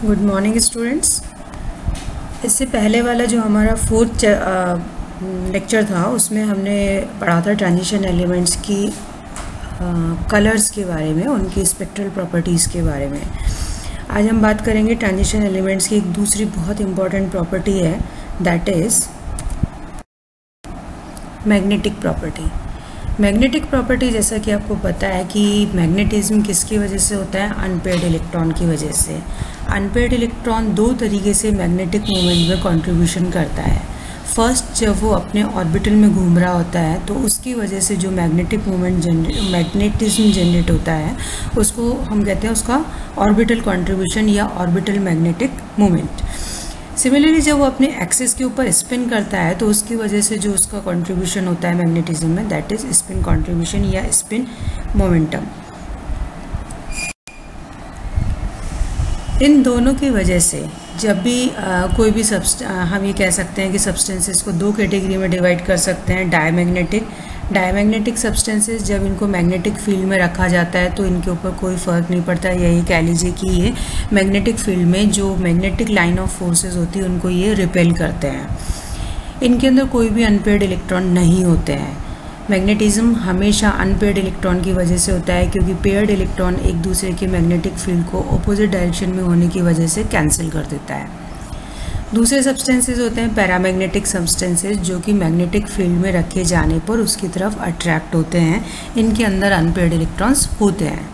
Good morning students इससे पहले वाला जो हमारा फोर्थ लेक्चर था, उसमें हमने पढ़ा था ट्रांजिशन एलिमेंट्स की कलर्स के बारे में, उनकी स्पेक्ट्रल प्रॉपर्टीज़ के बारे में। आज हम बात करेंगे ट्रांजिशन एलिमेंट्स की, एक दूसरी बहुत इंपॉर्टेंट प्रॉपर्टी है that is magnetic property magnetic property जैसा कि आपको पता है कि मैग्नेटिज्म किसकी वजह से होता है? अनपेड इलेक्ट्रॉन की वजह से। अनपेड इलेक्ट्रॉन दो तरीके से मैग्नेटिक मूवमेंट में कंट्रीब्यूशन करता है। फ़र्स्ट जब वो अपने ऑर्बिटल में घूम रहा होता है तो उसकी वजह से जो magnetic movement generate magnetism generate होता है, उसको हम कहते हैं उसका ऑर्बिटल कंट्रीब्यूशन या ऑर्बिटल मैग्नेटिक मूवमेंट सिमिलरली जब वो अपने एक्सिस के ऊपर स्पिन करता है तो उसकी वजह से जो उसका कंट्रीब्यूशन होता है मैग्नेटिज्म में दैट इज़ स्पिन कंट्रीब्यूशन या स्पिन मोमेंटम इन दोनों की वजह से जब भी आ, कोई भी सब्स्ट हम ये कह सकते हैं कि सब्सटेंसेस को दो कैटेगरी में डिवाइड कर सकते हैं डायमैग्नेटिक डायमैग्नेटिक सब्सटेंसेस जब इनको मैग्नेटिक फ़ील्ड में रखा जाता है तो इनके ऊपर कोई फ़र्क नहीं पड़ता। यही कह लीजिए कि ये मैग्नेटिक फ़ील्ड में जो मैग्नेटिक लाइन ऑफ़ फोर्सेस होती है, उनको ये रिपेल करते हैं। इनके अंदर कोई भी अनपेड इलेक्ट्रॉन नहीं होते हैं। मैग्नेटिज्म हमेशा अनपेड इलेक्ट्रॉन की वजह से होता है, क्योंकि पेयर्ड इलेक्ट्रॉन एक दूसरे के मैग्नेटिक फ़ील्ड को अपोजिट डायरेक्शन में होने की वजह से कैंसिल कर देता है। दूसरे सब्सटेंसेस होते हैं पैरामैग्नेटिक सब्सटेंसेस जो कि मैग्नेटिक फ़ील्ड में रखे जाने पर उसकी तरफ़ अट्रैक्ट होते हैं। इनके अंदर अनपेड इलेक्ट्रॉन्स होते हैं।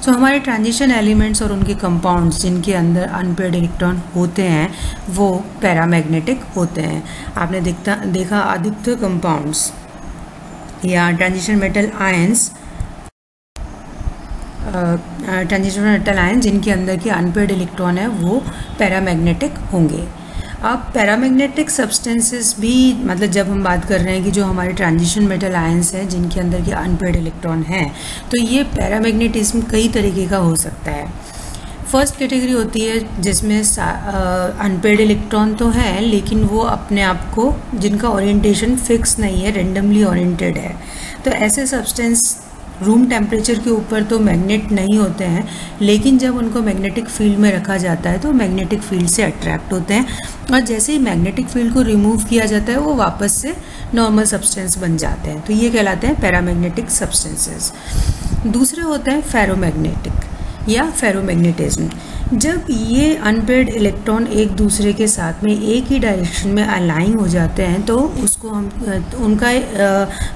सो so, हमारे ट्रांजिशन एलिमेंट्स और उनके कंपाउंड्स जिनके अंदर अनपेड इलेक्ट्रॉन होते हैं वो पैरामैग्नेटिक होते हैं। आपने देखता देखा अधिकतर कंपाउंड्स या transition metal ions transition metal ion जिनके अंदर के अनपेड इलेक्ट्रॉन है वो पैरामैग्नेटिक होंगे। अब पैरामैग्नेटिक सब्सटेंसेस भी मतलब जब हम बात कर रहे हैं कि जो हमारे ट्रांजिशन मेटल आयंस हैं, जिनके अंदर के अनपेड इलेक्ट्रॉन हैं तो ये पैरामैग्नेटिज्म कई तरीके का हो सकता है। फ़र्स्ट कैटेगरी होती है जिसमें अनपेड इलेक्ट्रॉन तो है, लेकिन वो अपने आप को, जिनका ओरिएंटेशन फिक्स नहीं है रेंडमली ओरिएंटेड है। तो ऐसे सब्सटेंस रूम टेम्परेचर के ऊपर तो मैग्नेट नहीं होते हैं, लेकिन जब उनको मैग्नेटिक फ़ील्ड में रखा जाता है तो मैग्नेटिक फ़ील्ड से अट्रैक्ट होते हैं। और जैसे ही मैग्नेटिक फ़ील्ड को रिमूव किया जाता है, वो वापस से नॉर्मल सब्सटेंस बन जाते हैं। तो ये कहलाते हैं पैरामैग्नेटिक सब्सटेंसेस दूसरे होते हैं फेरोमैग्नेटिक या फेरोमैग्नेटिज्म। जब ये अनपेड इलेक्ट्रॉन एक दूसरे के साथ में एक ही डायरेक्शन में अलाइन हो जाते हैं तो उसको हम उनका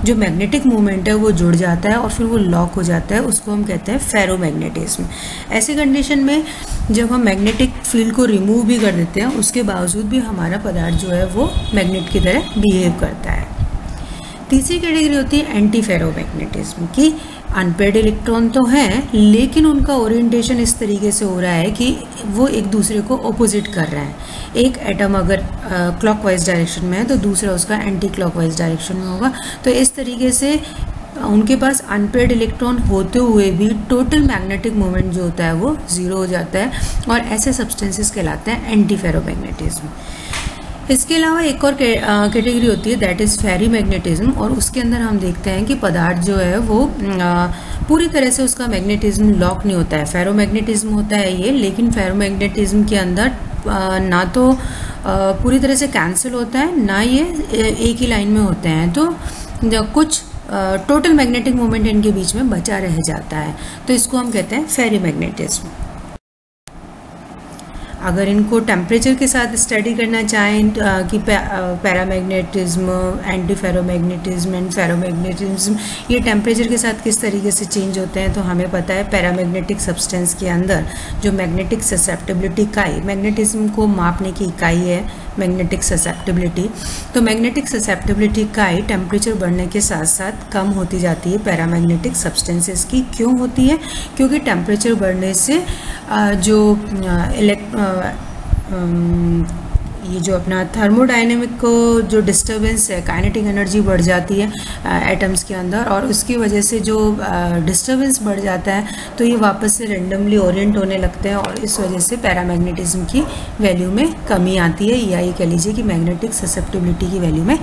जो मैग्नेटिक मूवमेंट है, वो जुड़ जाता है और फिर वो लॉक हो जाता है। उसको हम कहते हैं फेरोमैग्नेटिज्म। ऐसे कंडीशन में जब हम मैग्नेटिक फ़ील्ड को रिमूव भी कर देते हैं, उसके बावजूद भी हमारा पदार्थ जो है, वो मैग्नेट की तरह बिहेव करता है। तीसरी कैटेगरी होती है एंटी फेरोमैग्नेटिज्म की। अनपेड इलेक्ट्रॉन तो हैं, लेकिन उनका ओरिएंटेशन इस तरीके से हो रहा है कि वो एक दूसरे को अपोजिट कर रहे हैं। एक एटम अगर क्लॉकवाइज डायरेक्शन में है तो दूसरा उसका एंटी क्लॉकवाइज डायरेक्शन में होगा। तो इस तरीके से उनके पास अनपेड इलेक्ट्रॉन होते हुए भी टोटल मैग्नेटिक मोमेंट जो होता है, वो ज़ीरो हो जाता है और ऐसे सब्सटेंसेस कहलाते हैं एंटी फेरोमैग्नेटिज्म इसके अलावा एक और कैटेगरी होती है दैट इज़ फेरी मैग्नेटिज्म और उसके अंदर हम देखते हैं कि पदार्थ जो है वो पूरी तरह से उसका मैग्नेटिज्म लॉक नहीं होता है। फेरोमैग्नेटिज्म होता है ये, लेकिन फेरोमैग्नेटिज्म के अंदर ना तो पूरी तरह से कैंसिल होता है, ना ये एक ही लाइन में होते हैं। तो कुछ टोटल मैग्नेटिक मोमेंट इनके बीच में बचा रह जाता है। तो इसको हम कहते हैं फेरी मैग्नेटिज्म अगर इनको टेम्परेचर के साथ स्टडी करना चाहें कि paramagnetism anti ferromagnetism and ferromagnetism ये टेम्परेचर के साथ किस तरीके से चेंज होते हैं तो हमें पता है पैरामैग्नेटिक सब्सटेंस के अंदर जो मैग्नेटिक ससेप्टेबिलिटी इकाई मैग्नेटिज्म को मापने की इकाई है मैग्नेटिक ससेप्टिबिलिटी तो मैग्नेटिक का ही टेम्परेचर बढ़ने के साथ साथ कम होती जाती है पैरामैग्नेटिक सब्सटेंसेस की। क्यों होती है? क्योंकि टेम्परेचर बढ़ने से जो इलेक्ट ये जो अपना थर्मोडाइनमिक को जो डिस्टरबेंस है काइनेटिक एनर्जी बढ़ जाती है एटम्स के अंदर और उसकी वजह से जो डिस्टरबेंस बढ़ जाता है तो ये वापस से रेंडमली ओरिएंट होने लगते हैं और इस वजह से पैरामैग्नेटिज्म की वैल्यू में कमी आती है या ये कह लीजिए कि मैग्नेटिक ससेप्टिबिलिटी की वैल्यू में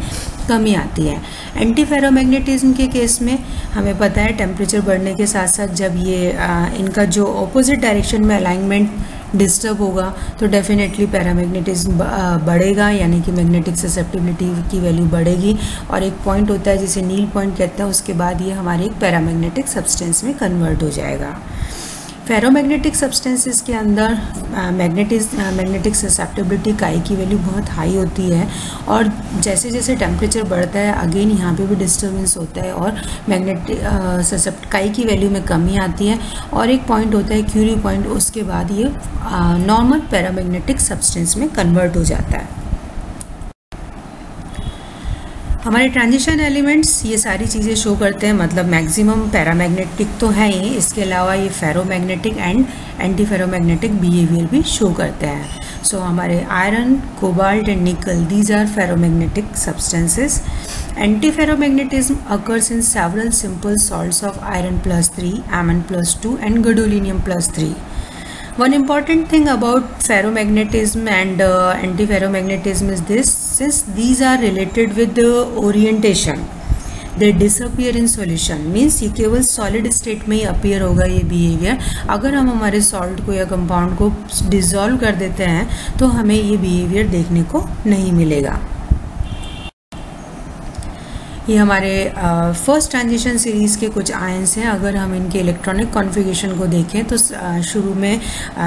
कमी आती है। एंटी फेरोमैग्नेटिज्म के केस में हमें पता है टेम्परेचर बढ़ने के साथ साथ जब ये आ, इनका जो अपोजिट डायरेक्शन में अलाइनमेंट डिस्टर्ब होगा तो डेफिनेटली पैरामैग्नेटिज्म बढ़ेगा, यानी कि मैग्नेटिक ससेप्टिबिलिटी की वैल्यू बढ़ेगी। और एक पॉइंट होता है, जिसे नील पॉइंट कहते हैं, उसके बाद ये हमारे एक पैरामैग्नेटिक सब्सटेंस में कन्वर्ट हो जाएगा। फेरोमैग्नेटिक सब्सटेंसेस के अंदर मैग्नेटिस मैग्नेटिक ससेप्टेबिलिटी काई की वैल्यू बहुत हाई होती है और जैसे जैसे टेम्परेचर बढ़ता है अगेन यहाँ पे भी डिस्टर्बेंस होता है और मैग्नेटिक काई की वैल्यू में कमी आती है और एक पॉइंट होता है क्यूरी पॉइंट उसके बाद ये नॉर्मल पैरामैग्नेटिक सब्सटेंस में कन्वर्ट हो जाता है। हमारे ट्रांजिशन एलिमेंट्स ये सारी चीज़ें शो करते हैं। मतलब मैक्सिमम पैरामैग्नेटिक तो है ही। इसके अलावा ये ferromagnetic and anti ferromagnetic behaviour भी शो करते हैं। सो so, हमारे iron cobalt and nickel these are ferromagnetic substances anti ferromagnetism occurs in several simple salts of iron plus three Mn plus two and gadolinium plus three One important thing about ferromagnetism and uh, antiferromagnetism is this. Since these are related with the orientation. They disappear in solution means ये केवल solid state में he appear होगा ये behaviour अगर हम हमारे salt को या कंपाउंड को डिजॉल्व कर देते हैं तो हमें ये बिहेवियर देखने को नहीं मिलेगा ये हमारे फ़र्स्ट ट्रांजिशन सीरीज़ के कुछ आयंस हैं। अगर हम इनके इलेक्ट्रॉनिक कॉन्फ़िगरेशन को देखें तो शुरू में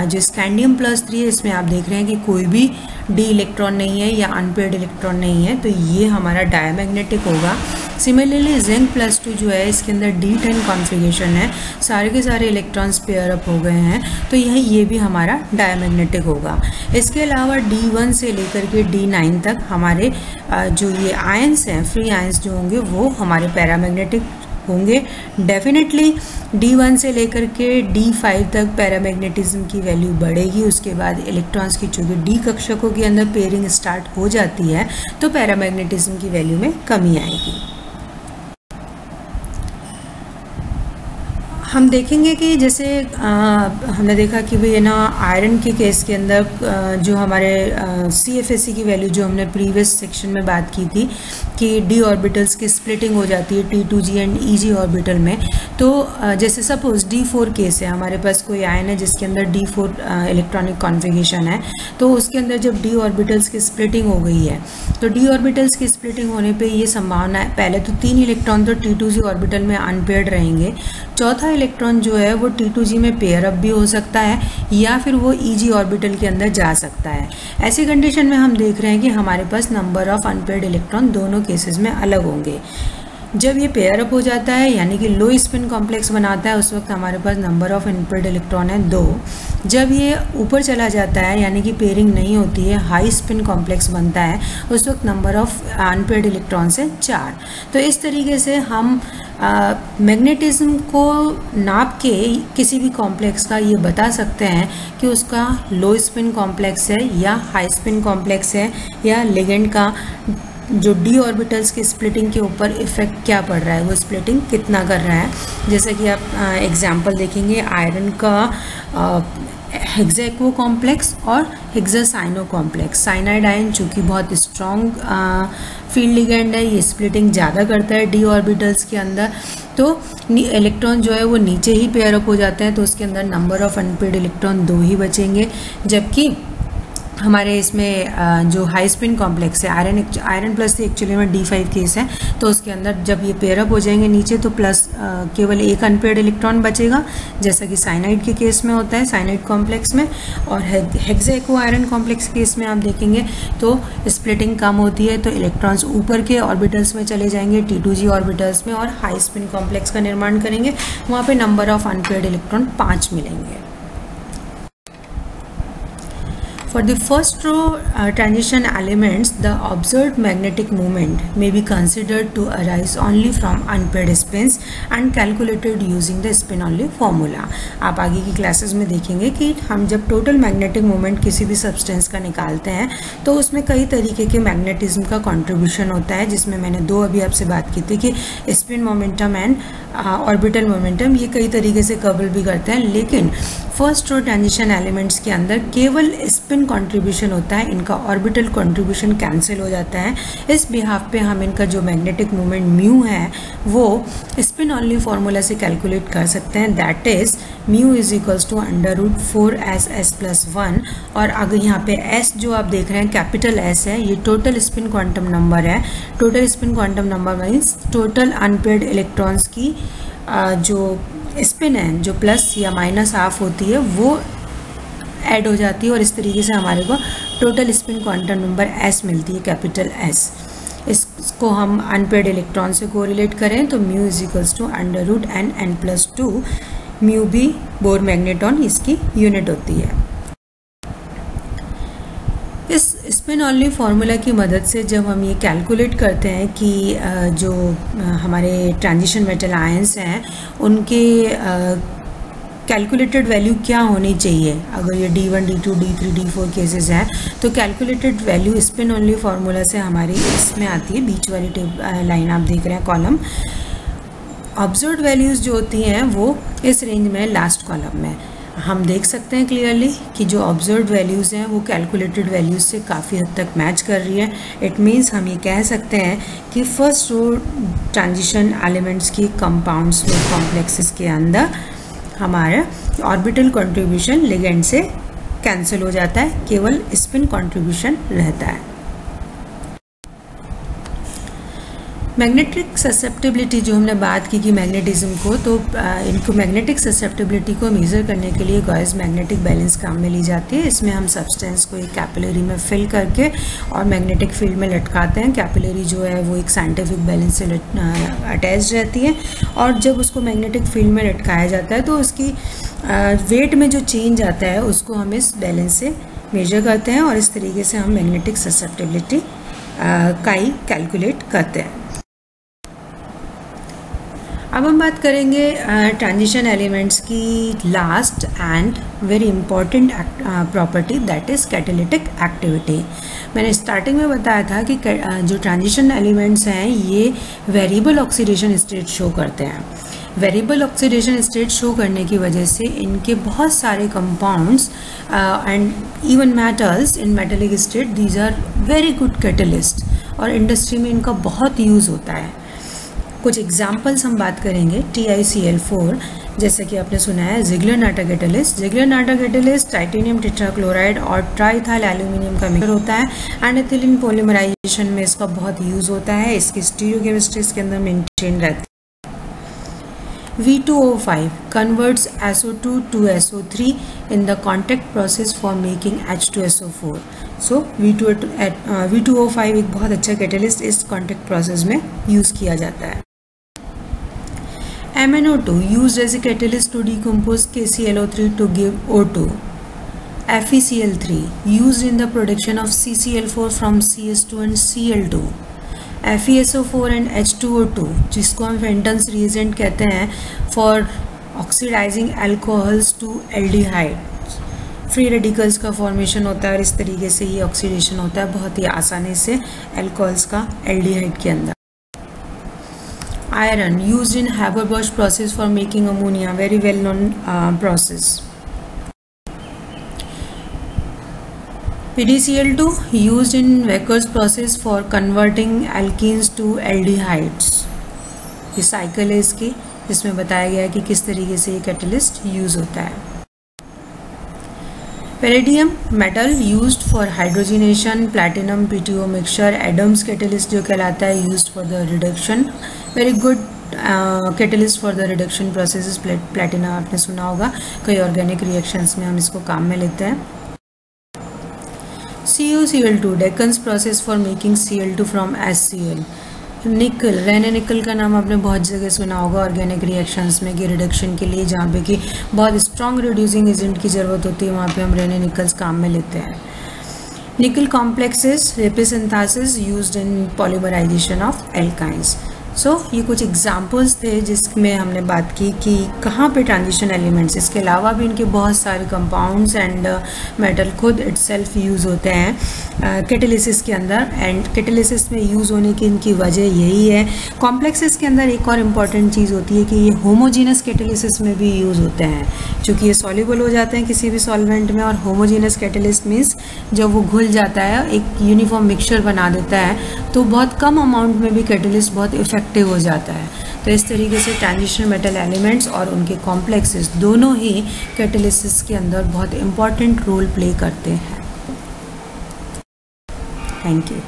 जो स्कैंडियम प्लस थ्री है, इसमें आप देख रहे हैं कि कोई भी डी इलेक्ट्रॉन नहीं है या अनपेड इलेक्ट्रॉन नहीं है। तो ये हमारा डायमैग्नेटिक होगा। सिमिलरली जिंक प्लस टू जो है, इसके अंदर डी टेन कॉन्फ़िगरेशन है। सारे के सारे इलेक्ट्रॉन्स पेयर अप हो गए हैं। तो यह, ये भी हमारा डायमैग्नेटिक होगा। इसके अलावा डी वन से लेकर के डी नाइन तक हमारे जो ये आयंस हैं फ्री आयंस जो होंगे, वो हमारे पैरामैग्नेटिक होंगे। डेफिनेटली डी वन से लेकर के डी फाइव तक पैरामैग्नेटिज्म की वैल्यू बढ़ेगी। उसके बाद इलेक्ट्रॉन्स की चूँकि डी कक्षकों के अंदर पेयरिंग स्टार्ट हो जाती है तो पैरामैग्नेटिज्म की वैल्यू में कमी आएगी। हम देखेंगे कि जैसे आ, हमने देखा कि भाई ना आयरन के केस के अंदर आ, जो हमारे सी एफ़ की वैल्यू जो हमने प्रीवियस सेक्शन में बात की थी कि डी ऑर्बिटल्स की स्प्लिटिंग हो जाती है t two g and e g orbital में तो आ, जैसे सपोज़ डी फोर केस है हमारे पास कोई आयन है जिसके अंदर डी फोर इलेक्ट्रॉनिक कॉन्फिगेशन है तो उसके अंदर जब डी ऑर्बिटल्स की स्प्लिटिंग हो गई है तो डी ऑर्बिटल्स की स्प्लिटिंग होने पर ये संभावना है पहले तो तीन इलेक्ट्रॉन तो टी टू जी ऑर्बिटल में अनपेड रहेंगे चौथा इलेक्ट्रॉन जो है वो टी टू जी में पेयर अप भी हो सकता है या फिर वो ई जी ऑर्बिटल के अंदर जा सकता है। ऐसी कंडीशन में हम देख रहे हैं कि हमारे पास नंबर ऑफ़ अनपेड इलेक्ट्रॉन दोनों केसेस में अलग होंगे। जब ये पेयर अप हो जाता है, यानी कि लो स्पिन कॉम्प्लेक्स बनाता है, उस वक्त हमारे पास नंबर ऑफ़ अनपेड इलेक्ट्रॉन है दो। जब ये ऊपर चला जाता है, यानी कि पेयरिंग नहीं होती है हाई स्पिन कॉम्प्लेक्स बनता है, उस वक्त नंबर ऑफ़ अनपेड इलेक्ट्रॉन है चार। तो इस तरीके से हम मैग्नेटिज्म को नाप के किसी भी कॉम्प्लेक्स का ये बता सकते हैं कि उसका लो स्पिन कॉम्प्लेक्स है या हाई स्पिन कॉम्प्लेक्स है या लेगेंड का। जो डी ऑर्बिटल्स की स्प्लिटिंग के ऊपर इफ़ेक्ट क्या पड़ रहा है, वो स्प्लिटिंग कितना कर रहा है? जैसे कि आप एग्जांपल देखेंगे आयरन का हेक्साइको कॉम्प्लेक्स और हेक्सासाइनो कॉम्प्लेक्स साइनाइड आयन चूँकि बहुत स्ट्रॉन्ग फ़ील्ड लिगेंड है, ये स्प्लिटिंग ज़्यादा करता है डी ऑर्बिटल्स के अंदर। तो इलेक्ट्रॉन जो है वो नीचे ही पेयर अप हो जाते हैं तो उसके अंदर नंबर ऑफ़ अनपेड इलेक्ट्रॉन दो ही बचेंगे। जबकि हमारे इसमें जो हाई स्पिन कॉम्प्लेक्स है आयरन आयरन प्लस एक्चुअली में डी फाइव केस है तो उसके अंदर जब ये पेयरअप हो जाएँगे नीचे तो प्लस केवल एक अनपेड इलेक्ट्रॉन बचेगा, जैसा कि साइनाइड के केस में होता है साइनाइड कॉम्प्लेक्स में, और हेक्सेको आयरन कॉम्प्लेक्स केस में आप देखेंगे तो स्प्लिटिंग कम होती है तो इलेक्ट्रॉन्स ऊपर के ऑर्बिटल्स में चले जाएँगे टी टू जी ऑर्बिटल्स में, और हाई स्पिन कॉम्प्लेक्स का निर्माण करेंगे, वहाँ पर नंबर ऑफ़ अनपेड इलेक्ट्रॉन पाँच मिलेंगे। For the first row uh, transition elements, the observed magnetic moment may be considered to arise only from unpaired spins and calculated using the spin only formula. आप आगे की classes में देखेंगे कि हम जब टोटल मैग्नेटिक मोमेंट किसी भी सब्सटेंस का निकालते हैं तो उसमें कई तरीके के मैग्नेटिज्म का कंट्रीब्यूशन होता है जिसमें मैंने दो अभी आपसे बात की थी कि spin momentum and orbital momentum ये कई तरीके से कबल भी करते हैं, लेकिन फ़र्स्ट रो ट्रांजिशन एलिमेंट्स के अंदर केवल स्पिन कंट्रीब्यूशन होता है, इनका ऑर्बिटल कंट्रीब्यूशन कैंसिल हो जाता है। इस बिहाफ पे हम इनका जो मैग्नेटिक मोमेंट म्यू है, वो स्पिन ऑनली फार्मूला से कैलकुलेट कर सकते हैं। That is mu is equals to under root four S S plus one और अगर यहाँ पे एस जो आप देख रहे हैं कैपिटल एस है, ये टोटल स्पिन क्वांटम नंबर है। Total spin quantum number means total unpaired electrons की जो स्पिन है, जो प्लस या माइनस हाफ़ होती है, वो ऐड हो जाती है और इस तरीके से हमारे को total spin quantum number S मिलती है कैपिटल एस इसको हम अनपेड इलेक्ट्रॉन से कोरिलेट करें तो mu is equals to under root n n plus two mu B Bohr magneton इसकी यूनिट होती है। स्पिन ऑनली फार्मूला की मदद से जब हम ये कैलकुलेट करते हैं कि जो हमारे ट्रांजिशन मेटल आयंस हैं, उनके कैलकुलेटेड वैल्यू क्या होनी चाहिए? अगर ये d one d two d three d four cases हैं तो calculated value spin only formula से हमारी इसमें आती है बीच वाली लाइन आप देख रहे हैं कॉलम ऑब्ज़र्व वैल्यूज़ जो होती हैं, वो इस रेंज में लास्ट कॉलम में हम देख सकते हैं क्लियरली कि जो ऑब्ज़र्व वैल्यूज़ हैं, वो कैलकुलेटेड वैल्यूज़ से काफ़ी हद तक मैच कर रही है। इट मीन्स हम ये कह सकते हैं कि फ़र्स्ट रो ट्रांजिशन एलिमेंट्स की कंपाउंड्स में कॉम्प्लेक्सेस के अंदर हमारा ऑर्बिटल कंट्रीब्यूशन लिगेंड से कैंसिल हो जाता है। केवल स्पिन कंट्रीब्यूशन रहता है। मैग्नेटिक ससेप्टिबिलिटी जो हमने बात की कि मैग्नेटिज्म को तो इनको मैग्नेटिक ससेप्टिबिलिटी को मेज़र करने के लिए गॉयज मैग्नेटिक बैलेंस काम में ली जाती है। इसमें हम सब्सटेंस को एक कैपिलरी में फिल करके और मैग्नेटिक फ़ील्ड में लटकाते हैं। कैपिलरी जो है, वो एक साइंटिफिक बैलेंस से अटैच रहती है और जब उसको मैग्नेटिक फ़ील्ड में लटकाया जाता है तो उसकी वेट में जो चेंज आता है, उसको हम इस बैलेंस से मेजर करते हैं और इस तरीके से हम मैग्नेटिक ससेप्टिबिलिटी का ही कैलकुलेट करते हैं। अब हम बात करेंगे ट्रांजिशन एलिमेंट्स की last and very important property that is catalytic activity मैंने स्टार्टिंग में बताया था कि जो ट्रांजिशन एलिमेंट्स हैं, ये वेरिएबल ऑक्सीडेशन स्टेट शो करते हैं। वेरिएबल ऑक्सीडेशन स्टेट शो करने की वजह से इनके बहुत सारे compounds and even metals in metallic state these are very good catalyst और इंडस्ट्री में इनका बहुत यूज़ होता है। कुछ एग्जाम्पल्स हम बात करेंगे T I C L four जैसे कि आपने सुना है Ziegler Natta catalyst Ziegler Natta catalyst titanium tetrachloride और ट्राईथाइल एल्यूमिनियम का मिक्सर होता है। एंड एथिलीन पोलीमराइजेशन में इसका बहुत यूज़ होता है। इसकी स्टीरियो केमिस्ट्री इसके अंदर मेंटेन रहती है। V2O5 converts SO2 to SO3 in the contact process for making H2SO4. So V2, uh, V2O5 एक बहुत अच्छा कैटलिस्ट इस कॉन्टेक्ट प्रोसेस में यूज़ किया जाता है। MnO2 used as a catalyst to decompose KClO3 to give O2. FeCl3 used in the production of CCl4 from CS2 and Cl2. FeSO4 and H2O2 जिसको हम फेंटन्स रिएजेंट कहते हैं for oxidising alcohols to aldehyde free radicals का formation होता है और इस तरीके से ये ऑक्सीडेशन होता है बहुत ही आसानी से एल्कोहल्स का एल्डिहाइड के अंदर iron used in Haber-Bosch process for making ammonia very well known uh, process PDCl2 used in Wecker's process for converting alkenes to aldehydes ये साइकिल है इसकी जिसमें बताया गया है कि किस तरीके से ये कैटलिस्ट यूज़ होता है palladium metal used for hydrogenation platinum P T O mixture Adams catalyst जो कहलाता है used for the reduction very good catalyst for the reduction process platina आपने सुना होगा, कई ऑर्गेनिक रिएक्शंस में हम इसको काम में लेते हैं। C U C L two Deacon's process for making C L two from S C L nickel Raney nickel का नाम आपने बहुत जगह सुना होगा ऑर्गेनिक रिएक्शंस में, कि रिडक्शन के लिए जहाँ पे कि बहुत स्ट्रॉन्ग रिड्यूसिंग एजेंट की ज़रूरत होती है, वहाँ पे हम रेने निकल्स काम में लेते हैं। Nickel complexes Reppe synthesis used in polymerisation of alkynes so so, ये कुछ एग्जांपल्स थे जिसमें हमने बात की कि कहाँ पे ट्रांजिशन एलिमेंट्स इसके अलावा भी इनके बहुत सारे कंपाउंड्स एंड मेटल खुद इट्सेल्फ यूज़ होते हैं कैटलिसिस uh, के अंदर. एंड कैटलिसिस में यूज़ होने की इनकी वजह यही है। कॉम्प्लेक्सेस के अंदर एक और इंपॉर्टेंट चीज़ होती है कि ये होमोजीनस कैटलिसिस में भी यूज़ होते हैं क्योंकि ये सॉल्यूबल हो जाते हैं किसी भी सॉल्वेंट में और होमोजीनस कैटलिस्ट मीन्स जब वो घुल जाता है एक यूनिफॉर्म मिक्सचर बना देता है तो बहुत कम अमाउंट में भी कैटलिस्ट बहुत इफ़ेक्ट इफ़ेक्टिव हो जाता है। तो इस तरीके से ट्रांजिशन मेटल एलिमेंट्स और उनके कॉम्प्लेक्सेस दोनों ही कैटलिसिस के अंदर बहुत इंपॉर्टेंट रोल प्ले करते हैं। Thank you